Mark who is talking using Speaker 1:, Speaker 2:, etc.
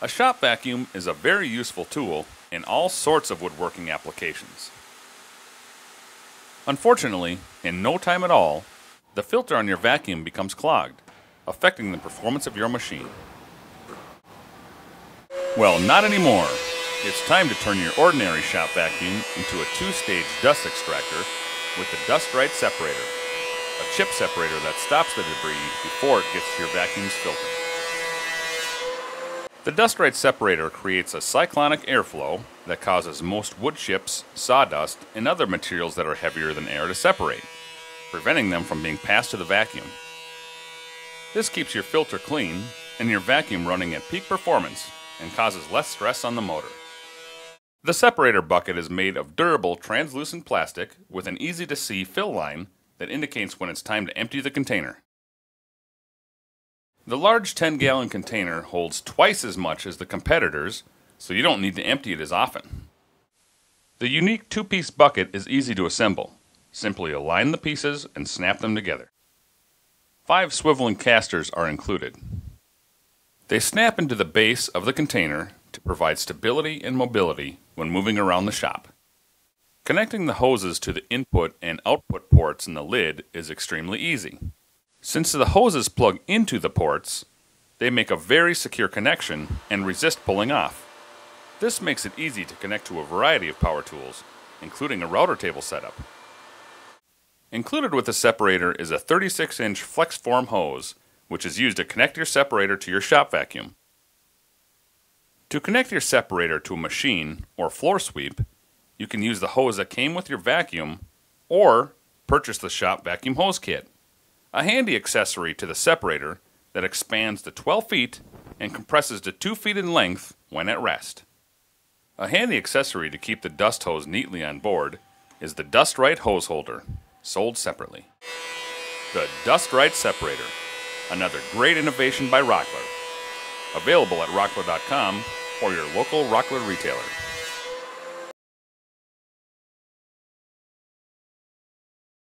Speaker 1: A shop vacuum is a very useful tool in all sorts of woodworking applications. Unfortunately, in no time at all, the filter on your vacuum becomes clogged, affecting the performance of your machine. Well, not anymore. It's time to turn your ordinary shop vacuum into a two-stage dust extractor with the Dust Right Separator, a chip separator that stops the debris before it gets to your vacuum's filter. The Dust Right Separator creates a cyclonic airflow that causes most wood chips, sawdust, and other materials that are heavier than air to separate, preventing them from being passed to the vacuum. This keeps your filter clean and your vacuum running at peak performance and causes less stress on the motor. The separator bucket is made of durable translucent plastic with an easy to see fill line that indicates when it's time to empty the container. The large 10 gallon container holds twice as much as the competitors, so you don't need to empty it as often. The unique two piece bucket is easy to assemble. Simply align the pieces and snap them together. Five swiveling casters are included. They snap into the base of the container to provide stability and mobility when moving around the shop. Connecting the hoses to the input and output ports in the lid is extremely easy. Since the hoses plug into the ports, they make a very secure connection and resist pulling off. This makes it easy to connect to a variety of power tools, including a router table setup. Included with the separator is a 36 inch FlexForm hose, which is used to connect your separator to your shop vacuum. To connect your separator to a machine or floor sweep, you can use the hose that came with your vacuum or purchase the shop vacuum hose kit, a handy accessory to the separator that expands to 12 feet and compresses to 2 feet in length when at rest. A handy accessory to keep the dust hose neatly on board is the Dust Right hose holder, sold separately. The Dust Right Separator, another great innovation by Rockler. Available at rockler.com or your local Rockler retailer.